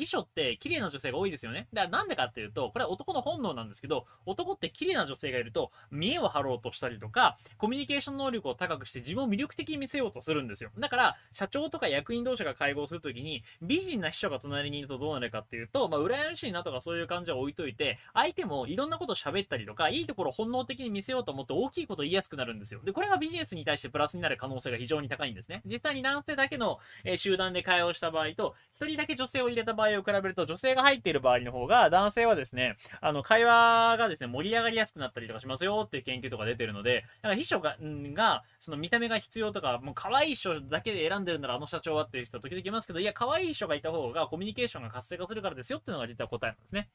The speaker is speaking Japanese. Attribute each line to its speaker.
Speaker 1: 秘書って綺麗な女性が多いですよね。だからなんでかっていうと、これは男の本能なんですけど、男って綺麗な女性がいると、見栄を張ろうとしたりとか、コミュニケーション能力を高くして自分を魅力的に見せようとするんですよ。だから、社長とか役員同士が会合するときに、美人な秘書が隣にいるとどうなるかっていうと、まあ、羨ましいなとかそういう感じは置いといて、相手もいろんなこと喋ったりとか、いいところを本能的に見せようと思って大きいこと言いやすくなるんですよ。で、これがビジネスに対してプラスになる可能性が非常に高いんですね。実際に男性だけの、え、集団で会話をした場合と、一人だけ女性を入れた場合を比べると、女性が入っている場合の方が、男性はですね、あの、会話がですね、盛り上がりやすくなったりとかしますよっていう研究とか出てるので、だか秘書が、が、その見た目が必要とか、もう可愛い秘書だけで選んでるならあの社長はっていう人は時々いますけど、いや、可愛い秘書がいた方がコミュニケーションが活性化するからですよっていうのが実は答えなんですね。